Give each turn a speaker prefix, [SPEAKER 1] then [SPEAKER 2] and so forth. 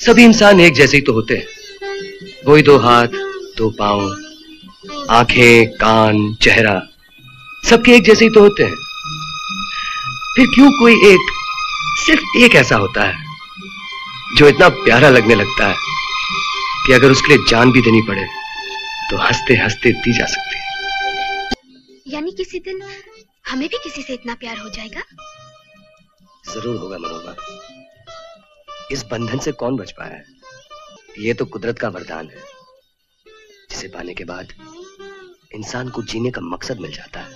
[SPEAKER 1] सभी इंसान एक जैसे ही तो होते हैं। वही दो हाथ दो पाँव आँखें कान चेहरा सबके एक जैसे ही तो होते हैं। फिर क्यों कोई एक सिर्फ़ एक ऐसा होता है जो इतना प्यारा लगने लगता है कि अगर उसके लिए जान भी देनी पड़े तो हँसते हँसते दी जा सकती है।
[SPEAKER 2] यानी किसी दिन हमें भी किसी से इतना प्यार हो जाएगा?
[SPEAKER 1] ज़रूर होगा मनोरमा इस बंधन से कौन बच पाया? है ये तो कुदरत का वरदान है, जिसे पाने के बाद इंसान को जीने का मकसद मिल जाता है।